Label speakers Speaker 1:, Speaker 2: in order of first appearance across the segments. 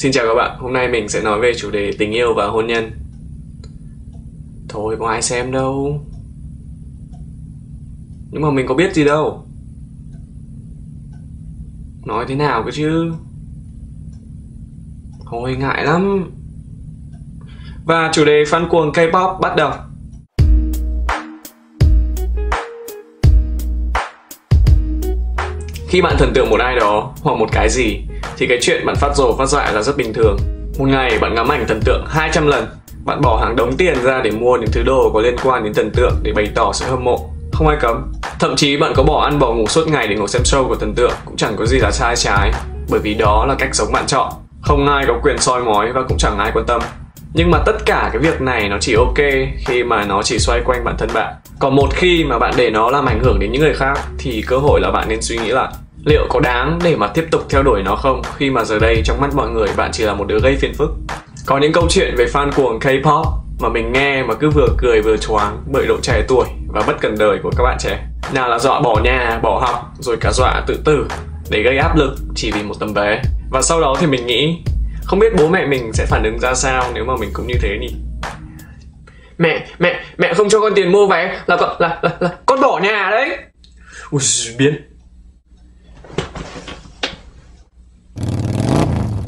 Speaker 1: Xin chào các bạn, hôm nay mình sẽ nói về chủ đề tình yêu và hôn nhân. Thôi có ai xem đâu. Nhưng mà mình có biết gì đâu. Nói thế nào cơ chứ? Thôi ngại lắm. Và chủ đề fan cuồng K-pop bắt đầu. Khi bạn thần tượng một ai đó hoặc một cái gì thì cái chuyện bạn phát rồ phát dại là rất bình thường. Một ngày bạn ngắm ảnh thần tượng 200 lần, bạn bỏ hàng đống tiền ra để mua những thứ đồ có liên quan đến thần tượng để bày tỏ sự hâm mộ. Không ai cấm. Thậm chí bạn có bỏ ăn bỏ ngủ suốt ngày để ngồi xem show của thần tượng cũng chẳng có gì là sai trái, bởi vì đó là cách sống bạn chọn. Không ai có quyền soi mói và cũng chẳng ai quan tâm. Nhưng mà tất cả cái việc này nó chỉ ok khi mà nó chỉ xoay quanh bản thân bạn. Còn một khi mà bạn để nó làm ảnh hưởng đến những người khác thì cơ hội là bạn nên suy nghĩ lại. Liệu có đáng để mà tiếp tục theo đuổi nó không khi mà giờ đây trong mắt mọi người bạn chỉ là một đứa gây phiền phức? Có những câu chuyện về fan cuồng K-pop mà mình nghe mà cứ vừa cười vừa choáng bởi độ trẻ tuổi và bất cần đời của các bạn trẻ. Nào là dọa bỏ nhà, bỏ học, rồi cả dọa tự tử để gây áp lực chỉ vì một tấm vé. Và sau đó thì mình nghĩ không biết bố mẹ mình sẽ phản ứng ra sao nếu mà mình cũng như thế nhỉ? Mẹ, mẹ, mẹ không cho con tiền mua vé. Là con là, là, là con bỏ nhà đấy. Ui, biến.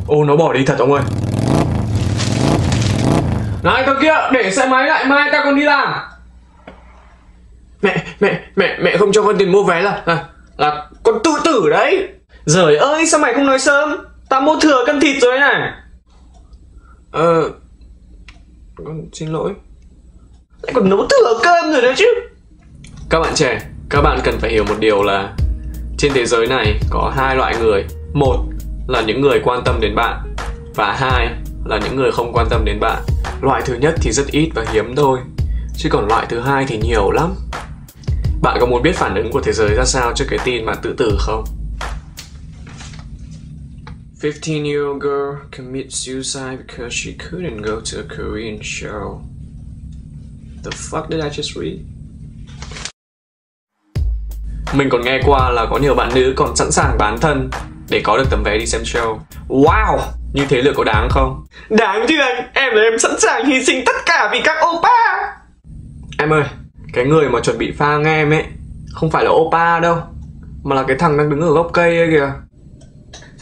Speaker 1: Ô nó bỏ đi thật ông ơi. Này cơ kia để xe máy lại mai ta còn đi làm. Mẹ mẹ mẹ mẹ không cho con tiền mua vé là là, là con tự tử đấy. Giời ơi sao mày không nói sớm Ta mua thừa cân thịt rồi này. Ờ. Con xin lỗi. Lại còn nấu thừa cơm rồi đấy chứ. Các bạn trẻ, Các bạn cần phải hiểu một điều là Trên thế giới này có hai loại người. Một là những người quan tâm đến bạn và hai là những người không quan tâm đến bạn. Loại thứ nhất thì rất ít và hiếm thôi, chứ còn loại thứ hai thì nhiều lắm. Bạn có muốn biết phản ứng của thế giới ra sao trước cái tin bạn tự tử không? 15 year old girl commits suicide because she couldn't go to a Korean show. The fuck did I just read? Mình còn nghe qua là có nhiều bạn nữ còn sẵn sàng bán thân để có được tấm vé đi xem show. Wow! Như thế liệu có đáng không? Đáng chứ anh! Em là em sẵn sàng hy sinh tất cả vì các opa. Em ơi, cái người mà chuẩn bị pha nghe em ấy không phải là opa đâu mà là cái thằng đang đứng ở gốc cây ấy kìa.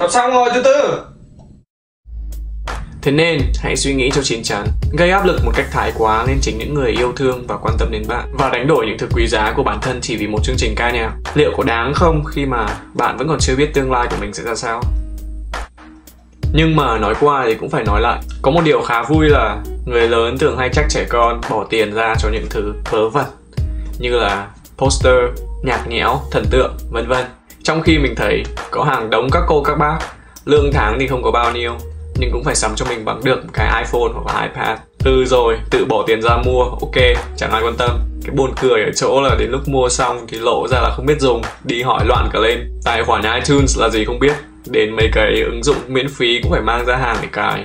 Speaker 1: Sắp xong rồi từ từ! Thế nên hãy suy nghĩ cho chín chắn, gây áp lực một cách thái quá lên chính những người yêu thương và quan tâm đến bạn và đánh đổi những thứ quý giá của bản thân chỉ vì một chương trình ca nhạc. Liệu có đáng không khi mà bạn vẫn còn chưa biết tương lai của mình sẽ ra sao? Nhưng mà nói qua thì cũng phải nói lại Có một điều khá vui là Người lớn thường hay trách trẻ con bỏ tiền ra cho những thứ vớ vẩn Như là poster, nhạc nhẽo, thần tượng, vân vân trong khi mình thấy có hàng đống các cô, các bác, Lương tháng thì không có bao nhiêu, nhưng cũng phải sắm cho mình bằng được cái iPhone hoặc là iPad. Từ rồi, tự bỏ tiền ra mua, ok, chẳng ai quan tâm. Cái buồn cười ở chỗ là đến lúc mua xong thì lộ ra là không biết dùng, đi hỏi loạn cả lên. Tài khoản iTunes là gì không biết, đến mấy cái ứng dụng miễn phí cũng phải mang ra hàng để cài.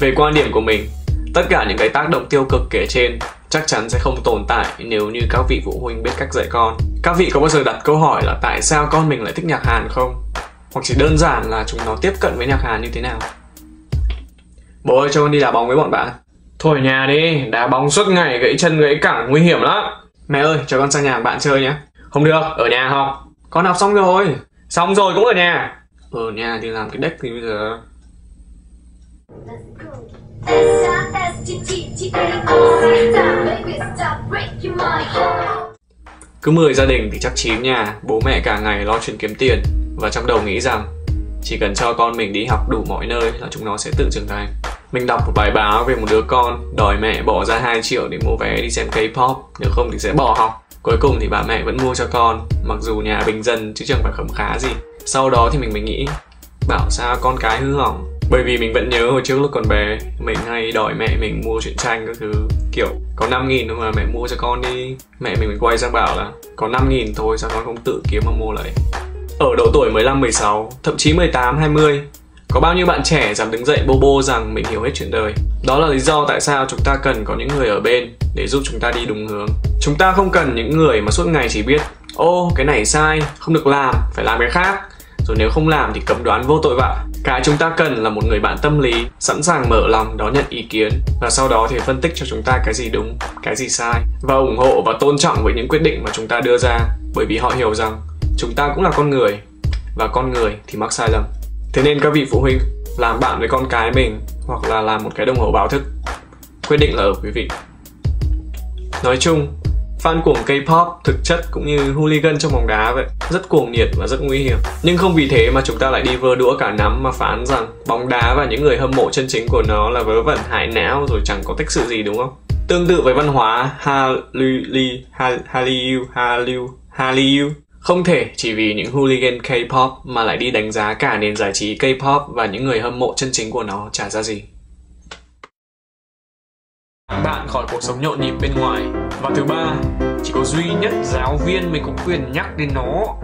Speaker 1: Về quan điểm của mình, tất cả những cái tác động tiêu cực kể trên chắc chắn sẽ không tồn tại nếu như các vị phụ huynh biết cách dạy con các vị có bao giờ đặt câu hỏi là tại sao con mình lại thích nhạc hàn không hoặc chỉ đơn giản là chúng nó tiếp cận với nhạc hàn như thế nào Bố ơi cho con đi đá bóng với bọn bạn Thôi nhà đi, đá bóng suốt ngày gãy chân gãy cẳng nguy hiểm lắm Mẹ ơi cho con sang nhà bạn chơi nhé Không được, ở nhà học Con học xong rồi Xong rồi cũng ở nhà Ở nhà thì làm cái deck thì bây giờ cứ 10 gia đình thì chắc 9 nhà Bố mẹ cả ngày lo chuyện kiếm tiền. Và trong đầu nghĩ rằng, chỉ cần cho con mình đi học đủ mọi nơi là chúng nó sẽ tự trưởng thành. Mình đọc một bài báo về một đứa con, đòi mẹ bỏ ra 2 triệu để mua vé đi xem K-pop, nếu không thì sẽ bỏ học. Cuối cùng thì bà mẹ vẫn mua cho con, mặc dù nhà bình dân chứ chẳng phải khấm khá gì. Sau đó thì mình mới nghĩ, bảo sao con cái hư hỏng? Bởi vì mình vẫn nhớ hồi trước lúc còn bé mình hay đòi mẹ mình mua truyện tranh các thứ. Kiểu có 5 nghìn thôi mà mẹ mua cho con đi. Mẹ mình quay sang bảo là có 5 nghìn thôi sao con không tự kiếm mà mua lại? Ở độ tuổi 15, 16, thậm chí 18, 20 Có bao nhiêu bạn trẻ dám đứng dậy bô bô rằng mình hiểu hết chuyện đời? Đó là lý do tại sao chúng ta cần có những người ở bên để giúp chúng ta đi đúng hướng. Chúng ta không cần những người mà suốt ngày chỉ biết Ô, cái này sai, không được làm, phải làm cái khác. Rồi nếu không làm thì cấm đoán vô tội vạ cái chúng ta cần là một người bạn tâm lý, sẵn sàng mở lòng đón nhận ý kiến và sau đó thì phân tích cho chúng ta cái gì đúng, cái gì sai và ủng hộ và tôn trọng với những quyết định mà chúng ta đưa ra. Bởi vì họ hiểu rằng chúng ta cũng là con người và con người thì mắc sai lầm. Thế nên các vị phụ huynh, làm bạn với con cái mình hoặc là làm một cái đồng hồ báo thức, quyết định là ở quý vị. Nói chung fan cuồng K-pop thực chất cũng như hooligan trong bóng đá vậy. Rất cuồng nhiệt và rất nguy hiểm. Nhưng không vì thế mà chúng ta lại đi vơ đũa cả nắm mà phán rằng bóng đá và những người hâm mộ chân chính của nó là vớ vẩn, hại não rồi chẳng có tích sự gì, đúng không? Tương tự với văn hóa Hallyu Hallyu Hallyu Hallyu. Không thể chỉ vì những hooligan K-pop mà lại đi đánh giá cả nền giải trí K-pop và những người hâm mộ chân chính của nó trả ra gì bạn khỏi cuộc sống nhộn nhịp bên ngoài. Và thứ ba, chỉ có duy nhất giáo viên mình có quyền nhắc đến nó.